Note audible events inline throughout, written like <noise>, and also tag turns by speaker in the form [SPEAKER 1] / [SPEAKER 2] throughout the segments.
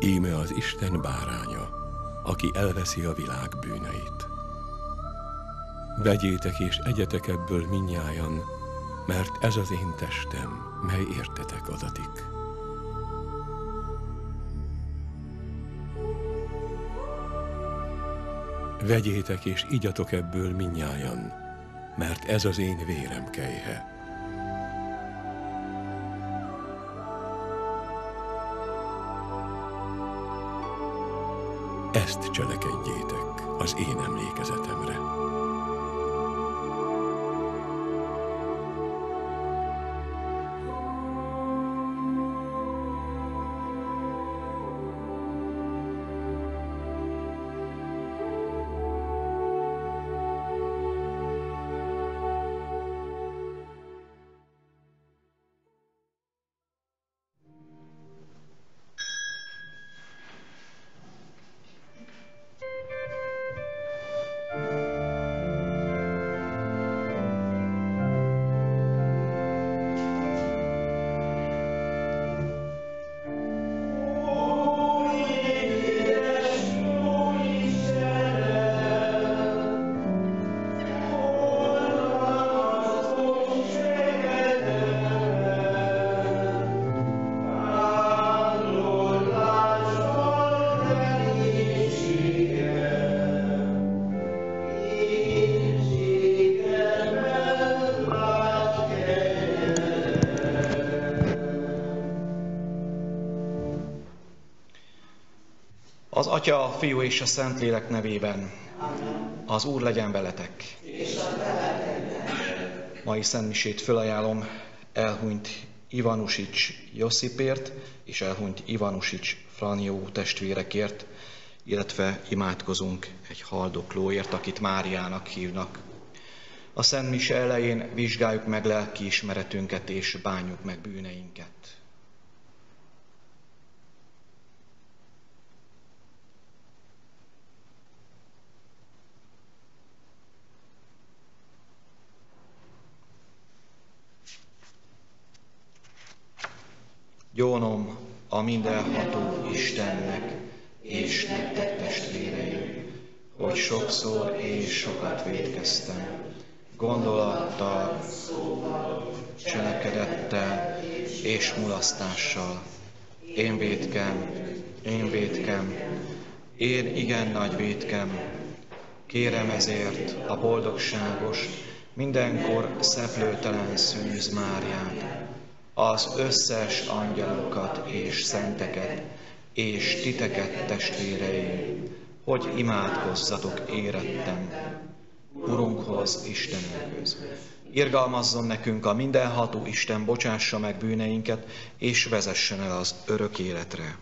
[SPEAKER 1] Íme az Isten báránya, aki elveszi a világ bűneit. Vegyétek és egyetek ebből minnyájan, mert ez az én testem, mely értetek adatik. Vegyétek és igyatok ebből minnyájan, mert ez az én vérem kejhe. Én emlékezetemre.
[SPEAKER 2] Az Atya, a Fiú és a Szentlélek nevében. Az Úr legyen veletek. Mai szentmisét fölajánlom elhunyt Ivanusics Josipért és elhunyt Ivanusics Franyó testvérekért, illetve imádkozunk egy haldoklóért, akit Máriának hívnak. A Szent Mise elején vizsgáljuk meg lelki ismeretünket és bánjuk meg bűneinket. Jónom a mindenható Istennek és nektek testvéreim, hogy sokszor és sokat védkeztem, gondolattal, cselekedettel és mulasztással. Én védkem, én védkem, én igen nagy védkem. Kérem ezért a boldogságos, mindenkor szeplőtelen szűz Máriát, az összes angyalokat és szenteket, és titeket, testvéreim, hogy imádkozzatok érettem, Urunkhoz, Istenünkhöz. Irgalmazzon nekünk a mindenható Isten, bocsássa meg bűneinket, és vezessen el az örök életre.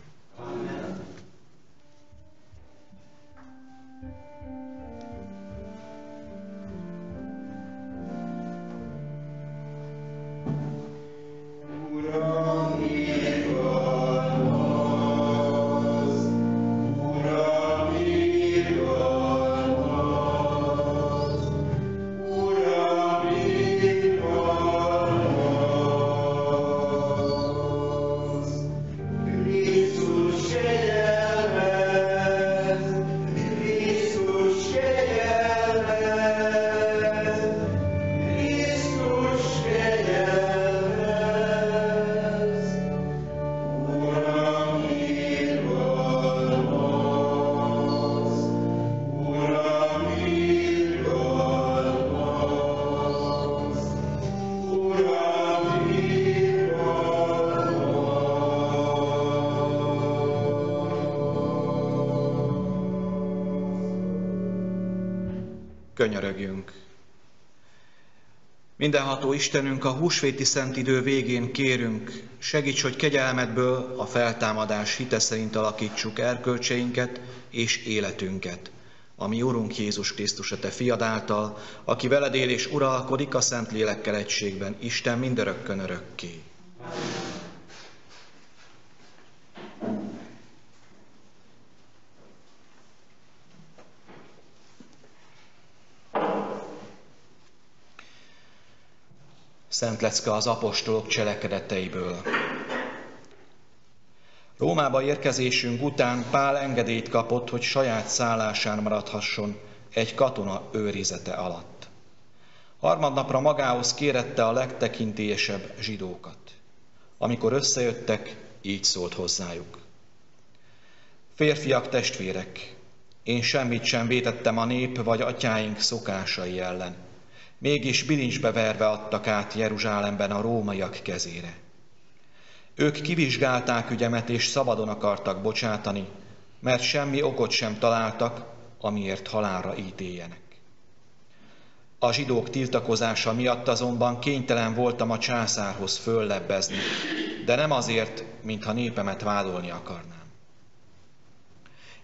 [SPEAKER 2] Mindenható Istenünk, a húsvéti szent idő végén kérünk, segíts, hogy kegyelmedből a feltámadás hite szerint alakítsuk erkölcseinket és életünket. Ami Urunk Jézus Krisztus, a Te fiad által, aki veled él és uralkodik a Szent Lélekkel egységben, Isten mindörökkön örökké. Szent lecke az apostolok cselekedeteiből. Rómába érkezésünk után Pál engedélyt kapott, hogy saját szállásán maradhasson egy katona őrizete alatt. Harmadnapra magához kérette a legtekintélyesebb zsidókat. Amikor összejöttek, így szólt hozzájuk. Férfiak, testvérek, én semmit sem vétettem a nép vagy atyáink szokásai ellen. Mégis bilincsbe verve adtak át Jeruzsálemben a rómaiak kezére. Ők kivizsgálták ügyemet és szabadon akartak bocsátani, mert semmi okot sem találtak, amiért halálra ítéljenek. A zsidók tiltakozása miatt azonban kénytelen voltam a császárhoz föllebbezni, de nem azért, mintha népemet vádolni akarnám.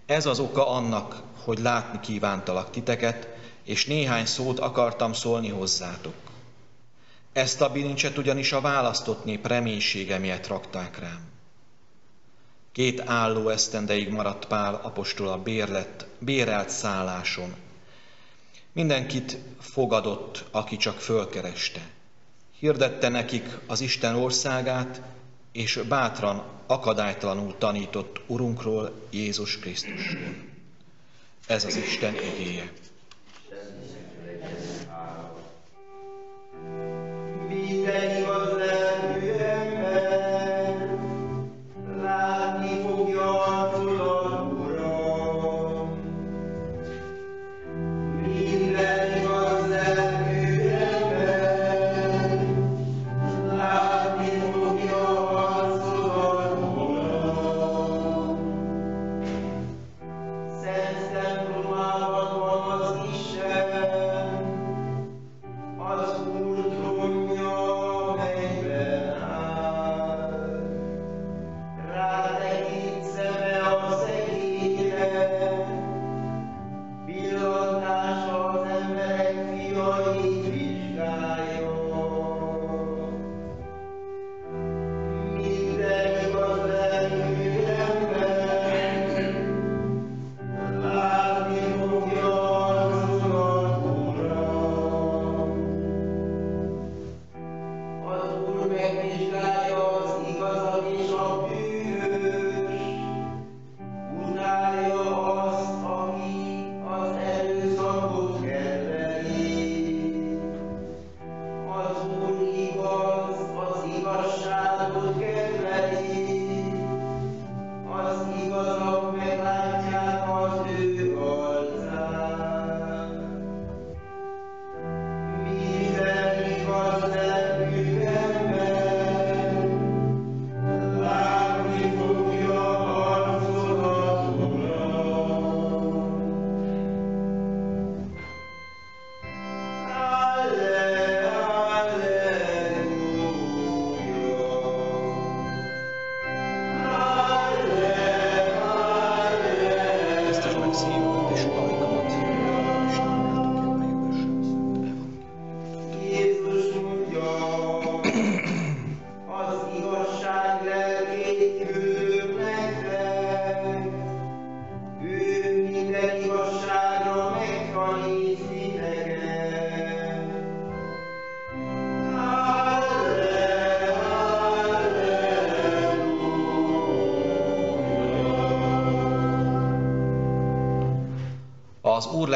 [SPEAKER 2] Ez az oka annak, hogy látni kívántalak titeket, és néhány szót akartam szólni hozzátok. Ezt a bilincset ugyanis a választott nép reménysége miatt rakták rám. Két álló esztendeig maradt Pál apostol a bérlet, bérelt szálláson. Mindenkit fogadott, aki csak fölkereste. Hirdette nekik az Isten országát, és bátran, akadálytalanul tanított Urunkról, Jézus Krisztusról. Ez az Isten igéje.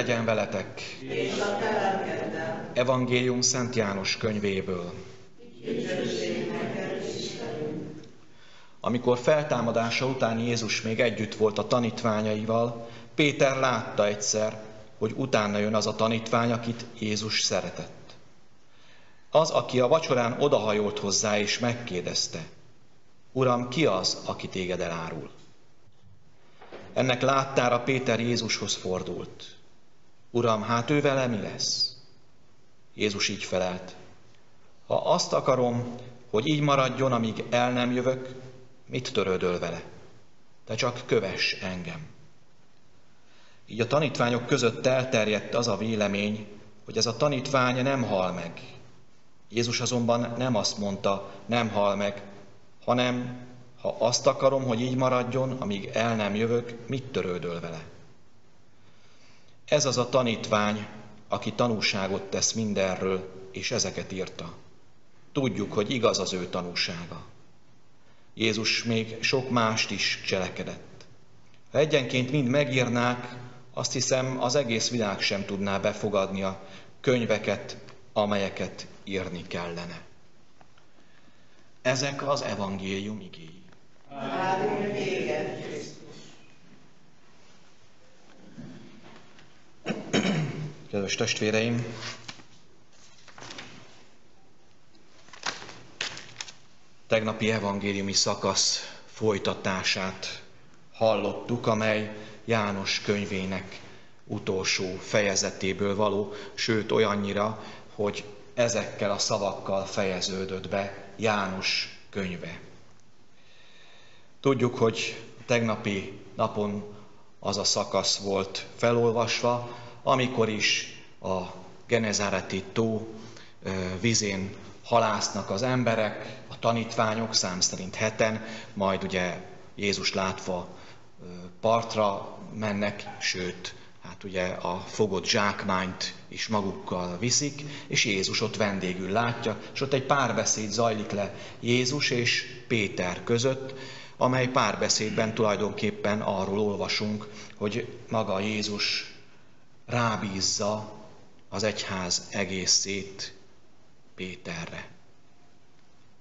[SPEAKER 2] Legyen veletek! És a Evangélium Szent János könyvéből. Amikor feltámadása után Jézus még együtt volt a tanítványaival, Péter látta egyszer, hogy utána jön az a tanítvány, akit Jézus szeretett. Az, aki a vacsorán odahajolt hozzá és megkérdezte, Uram, ki az, aki téged elárul? Ennek láttára Péter Jézushoz fordult. Uram, hát ő vele mi lesz? Jézus így felelt. Ha azt akarom, hogy így maradjon, amíg el nem jövök, mit törődöl vele? Te csak kövess engem. Így a tanítványok között elterjedt az a vélemény, hogy ez a tanítvány nem hal meg. Jézus azonban nem azt mondta, nem hal meg, hanem ha azt akarom, hogy így maradjon, amíg el nem jövök, mit törődöl vele? Ez az a tanítvány, aki tanúságot tesz mindenről, és ezeket írta. Tudjuk, hogy igaz az ő tanúsága. Jézus még sok mást is cselekedett. Ha egyenként mind megírnák, azt hiszem az egész világ sem tudná befogadni a könyveket, amelyeket írni kellene. Ezek az evangélium igéi. Kedves testvéreim, tegnapi evangéliumi szakasz folytatását hallottuk, amely János könyvének utolsó fejezetéből való, sőt olyannyira, hogy ezekkel a szavakkal fejeződött be János könyve. Tudjuk, hogy tegnapi napon az a szakasz volt felolvasva, amikor is a Genezáreti tó vízén halásznak az emberek, a tanítványok, szám szerint heten, majd ugye Jézus látva partra mennek, sőt, hát ugye a fogott zsákmányt is magukkal viszik, és Jézus ott vendégül látja, és ott egy párbeszéd zajlik le Jézus és Péter között, amely párbeszédben tulajdonképpen arról olvasunk, hogy maga Jézus rábízza az egyház egészét Péterre.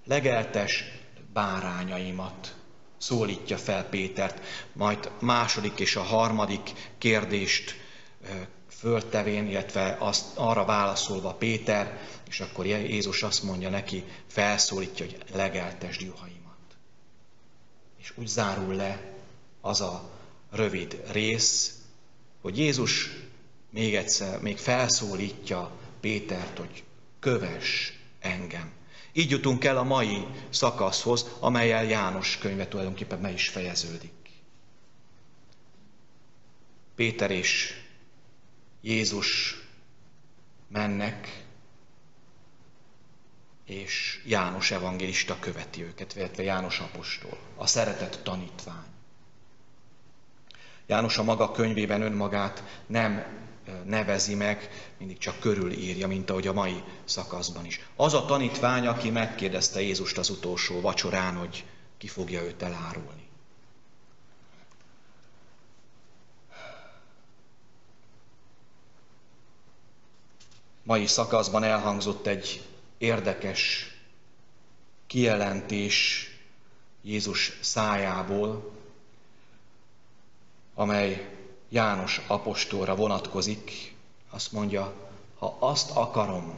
[SPEAKER 2] Legeltes bárányaimat szólítja fel Pétert, majd második és a harmadik kérdést föltevén, illetve azt, arra válaszolva Péter, és akkor Jézus azt mondja neki, felszólítja, hogy legeltesd juhaimat. És úgy zárul le az a rövid rész, hogy Jézus még egyszer, még felszólítja Pétert, hogy kövess engem. Így jutunk el a mai szakaszhoz, amelyel János könyve tulajdonképpen me is fejeződik. Péter és Jézus mennek, és János evangélista követi őket, illetve János apostol, a szeretett tanítvány. János a maga könyvében önmagát nem nevezi meg, mindig csak körülírja, mint ahogy a mai szakaszban is. Az a tanítvány, aki megkérdezte Jézust az utolsó vacsorán, hogy ki fogja őt elárulni. Mai szakaszban elhangzott egy érdekes kijelentés Jézus szájából, amely János apostolra vonatkozik, azt mondja, ha azt akarom,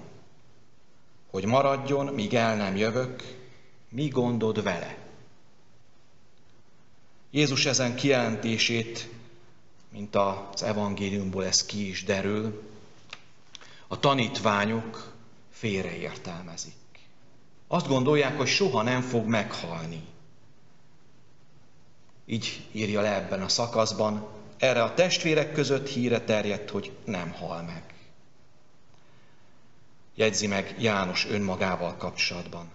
[SPEAKER 2] hogy maradjon, míg el nem jövök, mi gondod vele? Jézus ezen kijelentését, mint az evangéliumból ez ki is derül, a tanítványok félreértelmezik. Azt gondolják, hogy soha nem fog meghalni. Így írja le ebben a szakaszban, erre a testvérek között híre terjedt, hogy nem hal meg. Jegyzi meg János önmagával kapcsolatban.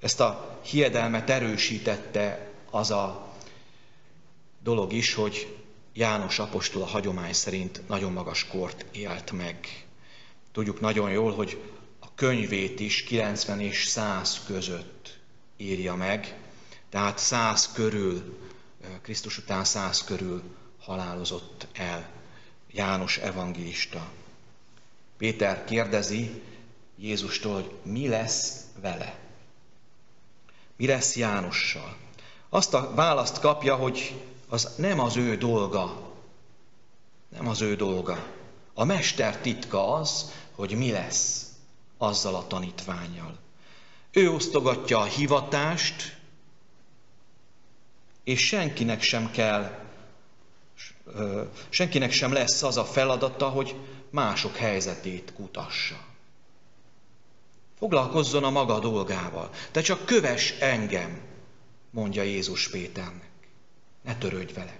[SPEAKER 2] Ezt a hiedelmet erősítette az a dolog is, hogy János apostol a hagyomány szerint nagyon magas kort élt meg. Tudjuk nagyon jól, hogy a könyvét is 90 és 100 között írja meg, tehát 100 körül, Krisztus után 100 körül halálozott el János evangélista. Péter kérdezi Jézustól, hogy mi lesz vele. Mi lesz Jánossal? Azt a választ kapja, hogy az nem az ő dolga. Nem az ő dolga. A mester titka az, hogy mi lesz azzal a tanítványjal. Ő osztogatja a hivatást, és senkinek sem kell senkinek sem lesz az a feladata, hogy mások helyzetét kutassa. Foglalkozzon a maga dolgával. Te csak köves engem, mondja Jézus Péternek. Ne törődj vele.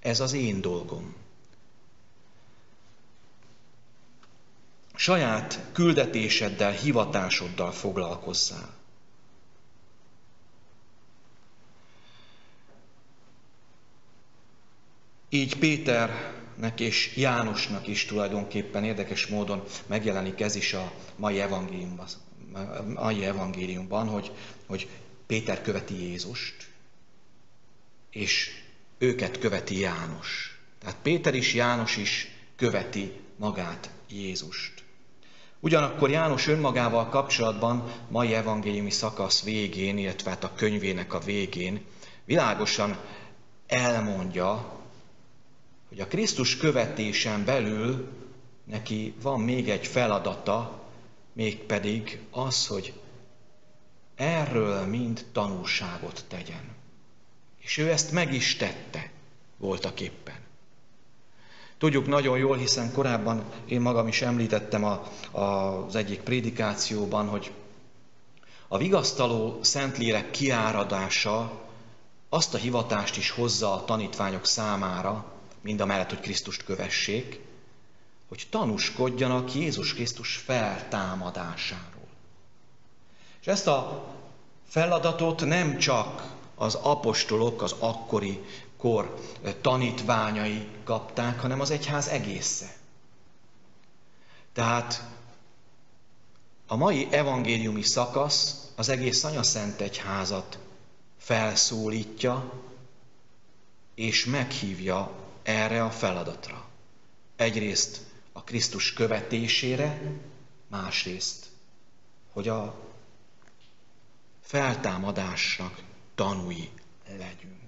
[SPEAKER 2] Ez az én dolgom. Saját küldetéseddel, hivatásoddal foglalkozzál. Így Péternek és Jánosnak is tulajdonképpen érdekes módon megjelenik ez is a mai evangéliumban, mai evangéliumban hogy, hogy Péter követi Jézust, és őket követi János. Tehát Péter is, János is követi magát Jézust. Ugyanakkor János önmagával kapcsolatban mai evangéliumi szakasz végén, illetve hát a könyvének a végén világosan elmondja, hogy a Krisztus követésen belül neki van még egy feladata, mégpedig az, hogy erről mind tanulságot tegyen. És ő ezt meg is tette voltak éppen. Tudjuk nagyon jól, hiszen korábban én magam is említettem a, a, az egyik prédikációban, hogy a vigasztaló Szentlélek kiáradása azt a hivatást is hozza a tanítványok számára, mind a mellett, hogy Krisztust kövessék, hogy tanúskodjanak Jézus Krisztus feltámadásáról. És ezt a feladatot nem csak az apostolok, az akkori kor tanítványai kapták, hanem az egyház egésze. Tehát a mai evangéliumi szakasz az egész Szent Egyházat felszólítja és meghívja erre a feladatra. Egyrészt a Krisztus követésére, másrészt, hogy a feltámadásnak tanúi legyünk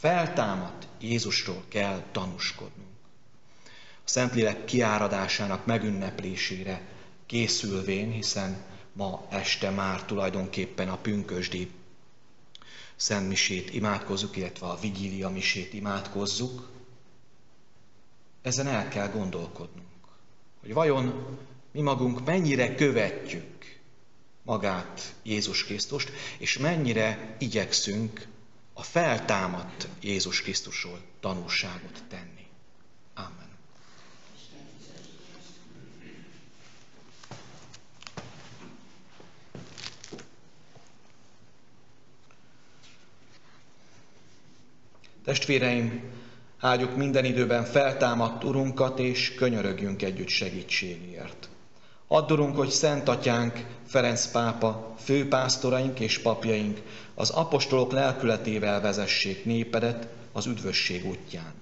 [SPEAKER 2] feltámadt Jézusról kell tanúskodnunk. A Szentlélek kiáradásának megünneplésére készülvén, hiszen ma este már tulajdonképpen a pünkösdi szentmisét imádkozzuk, illetve a vigília misét imádkozzuk, ezen el kell gondolkodnunk, hogy vajon mi magunk mennyire követjük magát Jézus Krisztust, és mennyire igyekszünk a feltámadt Jézus Krisztusról tanúságot tenni. Amen. Testvéreim, áldjuk minden időben feltámadt Urunkat, és könyörögjünk együtt segítségért. Addurunk, hogy Szent Atyánk, Ferenc pápa, főpásztoraink és papjaink az apostolok lelkületével vezessék népedet az üdvösség útján.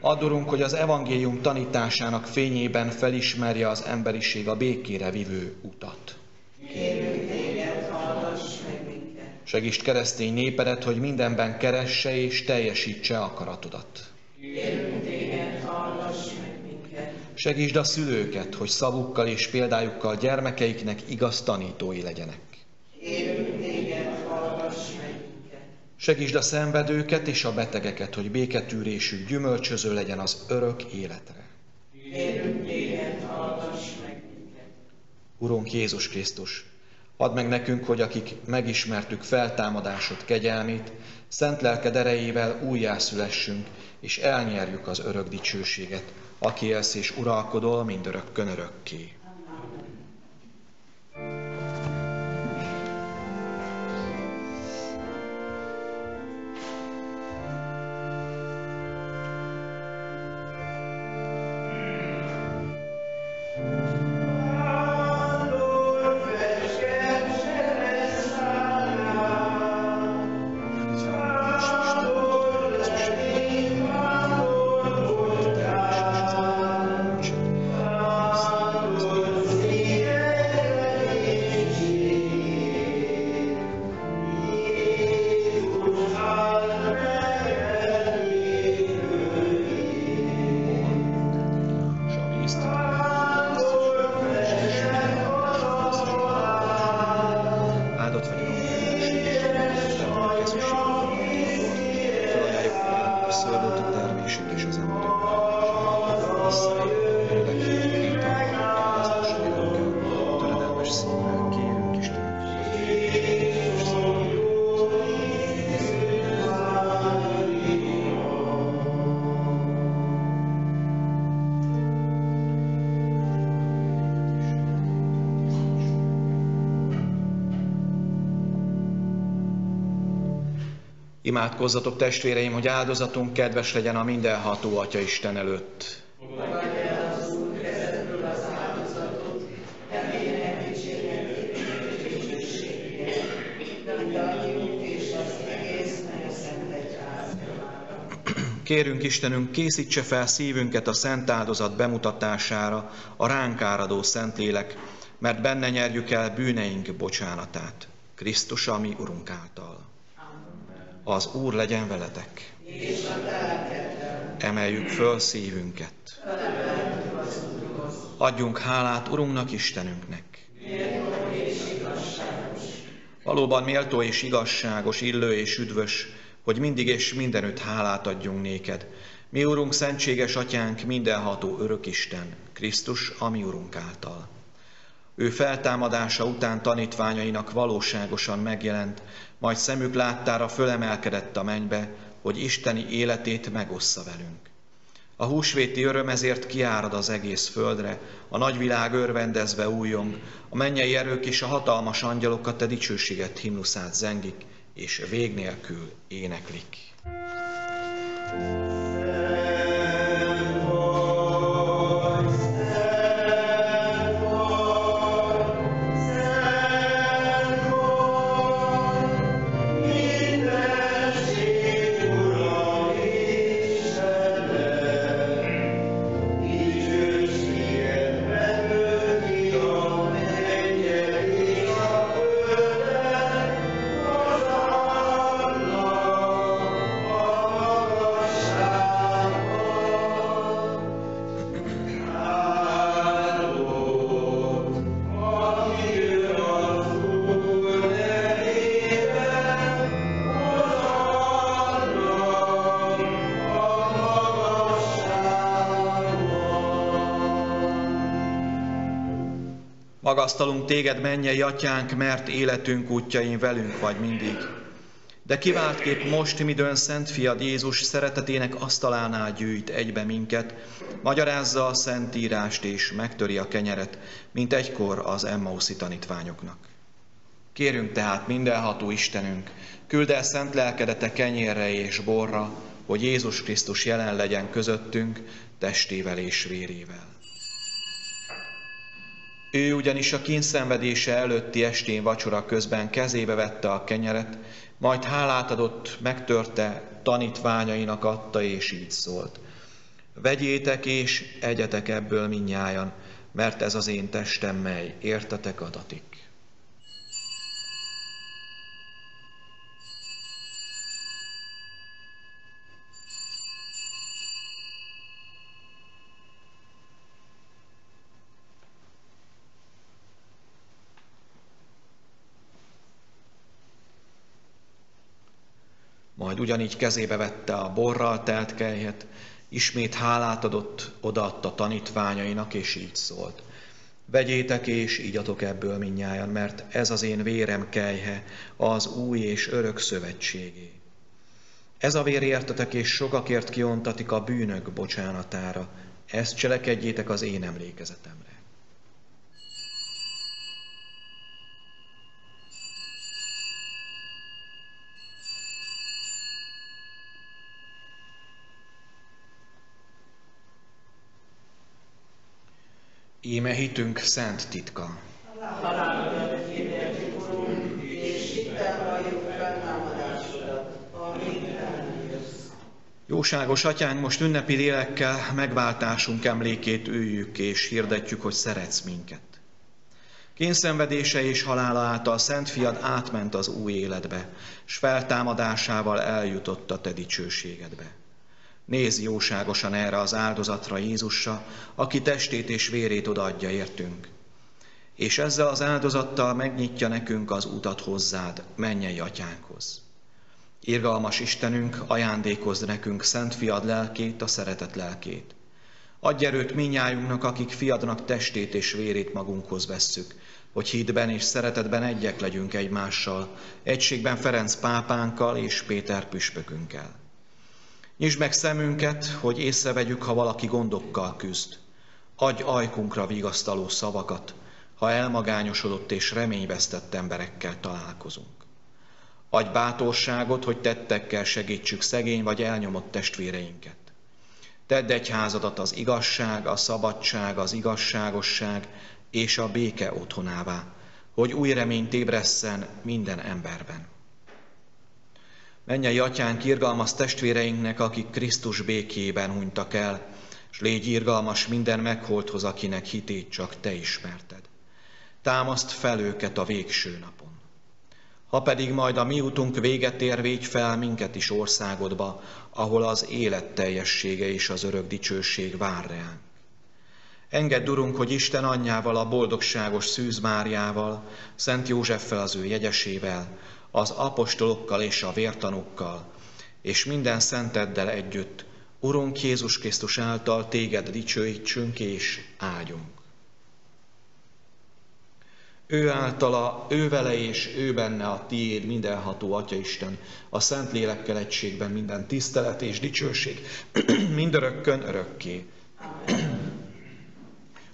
[SPEAKER 2] Addurunk, hogy az evangélium tanításának fényében felismerje az emberiség a békére vivő utat. Segítsd keresztény népedet, hogy mindenben keresse és teljesítse akaratodat. Kérünk téged, Segítsd a szülőket, hogy szavukkal és példájukkal gyermekeiknek igaz tanítói legyenek. Kérünk téged, Segítsd a szenvedőket és a betegeket, hogy béketűrésük gyümölcsöző legyen az örök életre. Kérünk téged, meg Urunk Jézus Krisztus, add meg nekünk, hogy akik megismertük feltámadásod kegyelmét, szent lelked erejével újjászülessünk, és elnyerjük az örök dicsőséget, aki élsz és uralkodol mindörökkön örökké. Imádkozzatok testvéreim, hogy áldozatunk kedves legyen a mindenható Atya Isten előtt. Kérünk Istenünk, készítse fel szívünket a szent áldozat bemutatására, a ránk áradó Szentlélek, mert benne nyerjük el bűneink bocsánatát. Krisztus, ami Urunk által. Az Úr legyen veletek. Emeljük föl szívünket. Adjunk hálát Urunknak, Istenünknek. Valóban méltó és igazságos, illő és üdvös, hogy mindig és mindenütt hálát adjunk néked. Mi, Urunk, szentséges Atyánk, mindenható örökisten, Krisztus, ami Urunk által. Ő feltámadása után tanítványainak valóságosan megjelent, majd szemük láttára fölemelkedett a mennybe, hogy isteni életét megossza velünk. A húsvéti öröm ezért kiárad az egész földre, a nagyvilág örvendezve újjong, a mennyei erők és a hatalmas angyalok a dicsőséget himnuszát zengik, és vég nélkül éneklik. thank you Magasztalunk téged, mennyei atyánk, mert életünk útjain velünk vagy mindig. De kiváltképp most, midőn Szent Fiad Jézus szeretetének asztalánál gyűjt egybe minket, magyarázza a Szent írást és megtöri a kenyeret, mint egykor az Emmauszi tanítványoknak. Kérünk tehát mindenható Istenünk, küld el szent lelkedete kenyérre és borra, hogy Jézus Krisztus jelen legyen közöttünk, testével és vérével. Ő ugyanis a kínszenvedése előtti estén vacsora közben kezébe vette a kenyeret, majd hálát adott, megtörte, tanítványainak adta, és így szólt. Vegyétek és egyetek ebből minnyájan, mert ez az én testem, mely értetek adatik. Majd ugyanígy kezébe vette a borral telt kelyhet, ismét hálát adott, odaadta tanítványainak, és így szólt. Vegyétek és ígyatok ebből minnyájan, mert ez az én vérem kejhe, az új és örök szövetségé. Ez a vér értetek és sokakért kiontatik a bűnök bocsánatára, ezt cselekedjétek az én emlékezetemre. Íme hitünk szent titka. Jóságos atyánk, most ünnepi lélekkel megváltásunk emlékét üljük és hirdetjük, hogy szeretsz minket. Kényszenvedése és halála által Szent Fiad átment az új életbe, s feltámadásával eljutott a te dicsőségedbe. Nézz jóságosan erre az áldozatra Jézusra, aki testét és vérét odaadja értünk. És ezzel az áldozattal megnyitja nekünk az utat hozzád, mennyei atyánkhoz. Irgalmas Istenünk, ajándékozd nekünk Szent Fiad lelkét, a szeretet lelkét. Adj erőt minnyájunknak, akik fiadnak testét és vérét magunkhoz vesszük, hogy hitben és szeretetben egyek legyünk egymással, egységben Ferenc pápánkkal és Péter püspökünkkel. Nyisd meg szemünket, hogy észrevegyük, ha valaki gondokkal küzd. Adj ajkunkra vigasztaló szavakat, ha elmagányosodott és reményvesztett emberekkel találkozunk. Adj bátorságot, hogy tettekkel segítsük szegény vagy elnyomott testvéreinket. Tedd egy házadat az igazság, a szabadság, az igazságosság és a béke otthonává, hogy új reményt ébresszen minden emberben. Mennyei atyánk, irgalmaz testvéreinknek, akik Krisztus békében hunytak el, és légy irgalmas minden megholthoz, akinek hitét csak te ismerted. Támaszt fel őket a végső napon. Ha pedig majd a mi utunk véget ér, végy fel minket is országodba, ahol az élet teljessége és az örök dicsőség vár reánk. Engedd, Urunk, hogy Isten anyjával, a boldogságos Szűz Máriával, Szent Józseffel az ő jegyesével, az apostolokkal és a vértanúkkal, és minden szenteddel együtt, Urunk Jézus Krisztus által téged dicsőítsünk és áldjunk. Ő általa, ő vele és ő benne a tiéd mindenható Atya Isten, a Szent Lélekkel egységben minden tisztelet és dicsőség, <clears throat> mindörökkön örökké.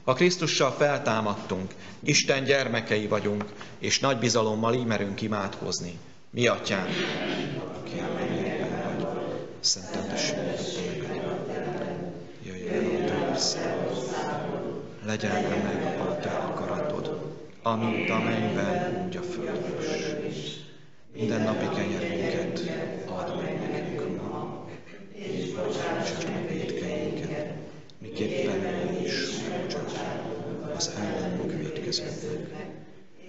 [SPEAKER 2] Ha Krisztussal feltámadtunk, Isten gyermekei vagyunk, és nagy bizalommal így merünk imádkozni. Mi atyánk, aki vagy, szentendességet Jöjjön a te legyen meg a te akaratod, amint a mennyben, úgy a földön is. Minden napi kenyerünket add meg nekünk ma, és bocsásd meg védkeinket, miképpen mi is bocsánunk az védkezőknek,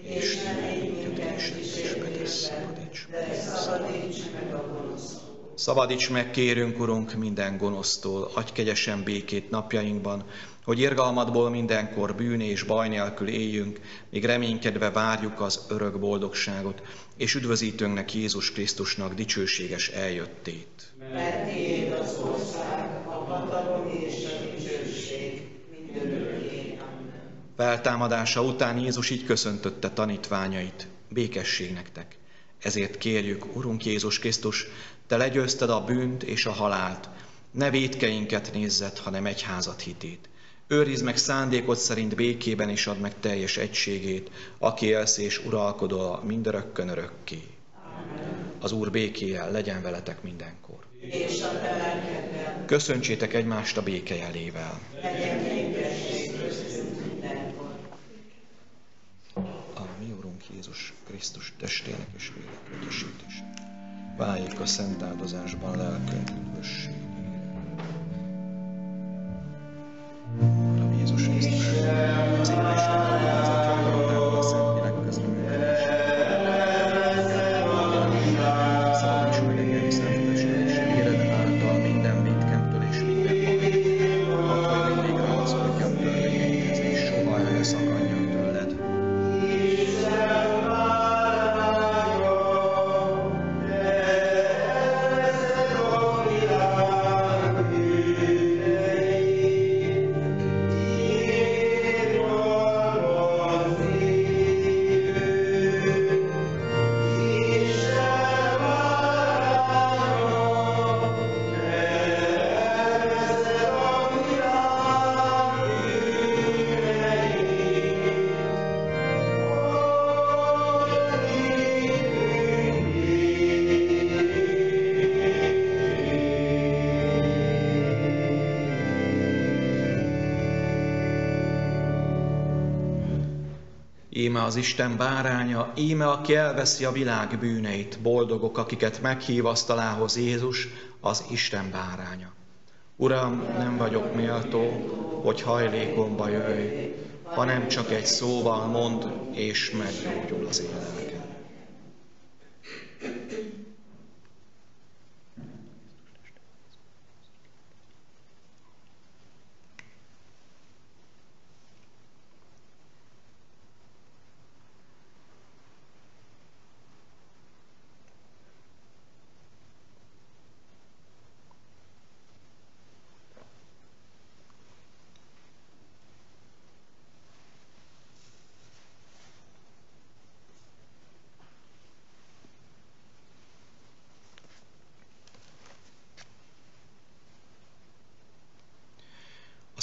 [SPEAKER 2] és ne minket kísértésbe, de szabadíts meg a gonosztól. Szabadíts meg, kérünk, Urunk, minden gonosztól, adj kegyesen békét napjainkban, hogy irgalmadból mindenkor bűn és baj nélkül éljünk, míg reménykedve várjuk az örök boldogságot, és üdvözítőnknek Jézus Krisztusnak dicsőséges eljöttét. Mert az ország, a hatalom és a dicsőség mindörökké. Feltámadása után Jézus így köszöntötte tanítványait, békesség nektek. Ezért kérjük, Urunk Jézus Krisztus, Te legyőzted a bűnt és a halált, ne védkeinket nézzed, hanem egyházat hitét. Őrizd meg szándékod szerint békében, és add meg teljes egységét, aki élsz és uralkodol mindörökkön örökké. Az Úr békéjel legyen veletek mindenkor. És a Köszöntsétek egymást a béke jelével. A mi Urunk Jézus Krisztus testének és lélek egyesítés. Váljék a szent áldozásban lelkünk üdvösség. Íme az Isten báránya, íme, aki elveszi a világ bűneit, boldogok, akiket meghív asztalához Jézus, az Isten báránya. Uram, nem vagyok méltó, hogy hajlékomba jöjj, hanem csak egy szóval mond, és meggyógyul az élet.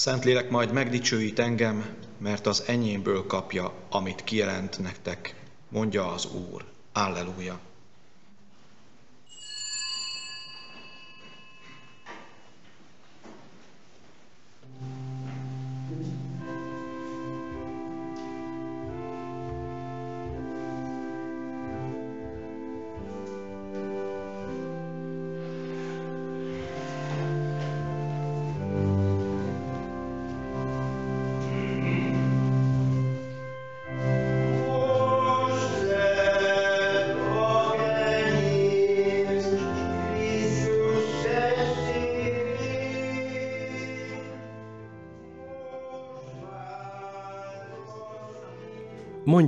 [SPEAKER 2] Szentlélek majd megdicsőít engem, mert az enyémből kapja, amit kijelent nektek, mondja az Úr. Alleluja.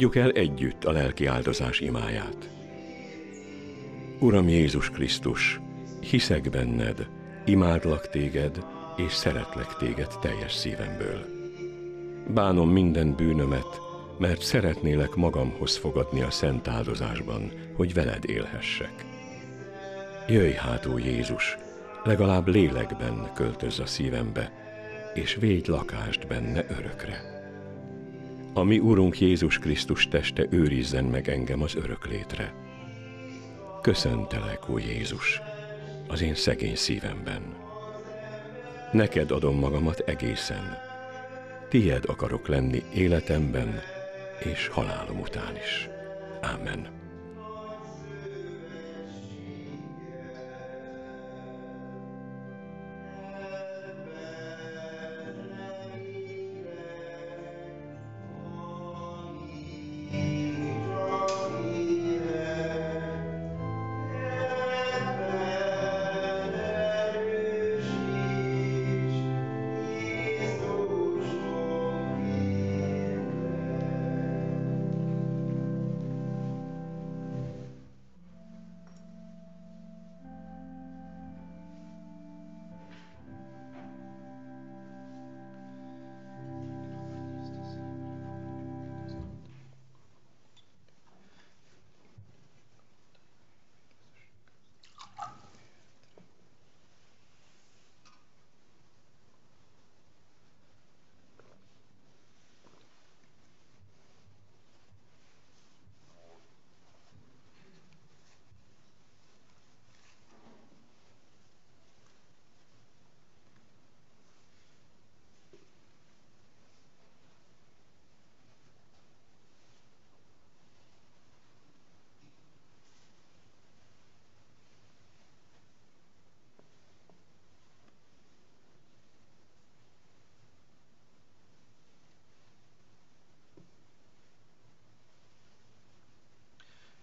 [SPEAKER 1] Mondjuk el együtt a lelki áldozás imáját. Uram Jézus Krisztus, hiszek benned, imádlak téged, és szeretlek téged teljes szívemből. Bánom minden bűnömet, mert szeretnélek magamhoz fogadni a szent áldozásban, hogy veled élhessek. Jöjj hát, ó Jézus, legalább lélekben költözz a szívembe, és védj lakást benne örökre. A mi Urunk Jézus Krisztus teste őrizzen meg engem az örök létre. Köszöntelek, ó Jézus, az én szegény szívemben. Neked adom magamat egészen. Tied akarok lenni életemben és halálom után is. Amen.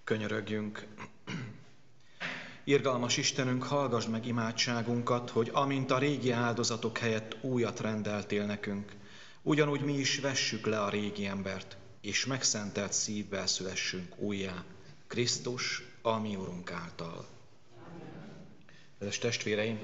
[SPEAKER 2] Könyörögjünk. Irgalmas Istenünk, hallgass meg imádságunkat, hogy amint a régi áldozatok helyett újat rendeltél nekünk, ugyanúgy mi is vessük le a régi embert, és megszentelt szívvel szülessünk újjá, Krisztus, a mi Urunk által. Kedves testvéreim,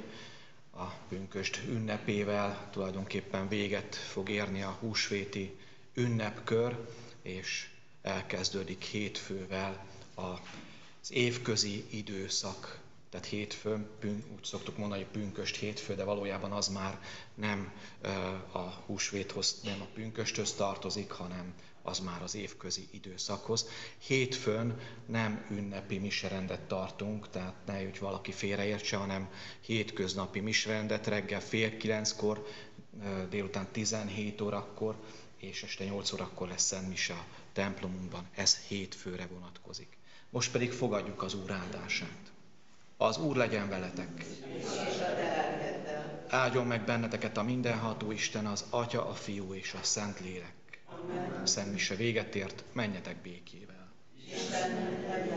[SPEAKER 2] a pünköst ünnepével tulajdonképpen véget fog érni a húsvéti ünnepkör, és elkezdődik hétfővel az évközi időszak, tehát hétfőn, úgy szoktuk mondani, hogy pünköst hétfő, de valójában az már nem a húsvéthoz, nem a pünkösthöz tartozik, hanem az már az évközi időszakhoz. Hétfőn nem ünnepi miserendet tartunk, tehát ne, hogy valaki félreértse, hanem hétköznapi miserendet reggel fél kilenckor, délután 17 órakor, és este 8 órakor lesz Szent Mise a templomunkban. Ez hétfőre vonatkozik. Most pedig fogadjuk az Úr áldását. Az Úr legyen veletek. Áldjon meg benneteket a mindenható Isten, az Atya, a Fiú és a Szent Lélek. A Szent Mise véget ért, menjetek békével. Isten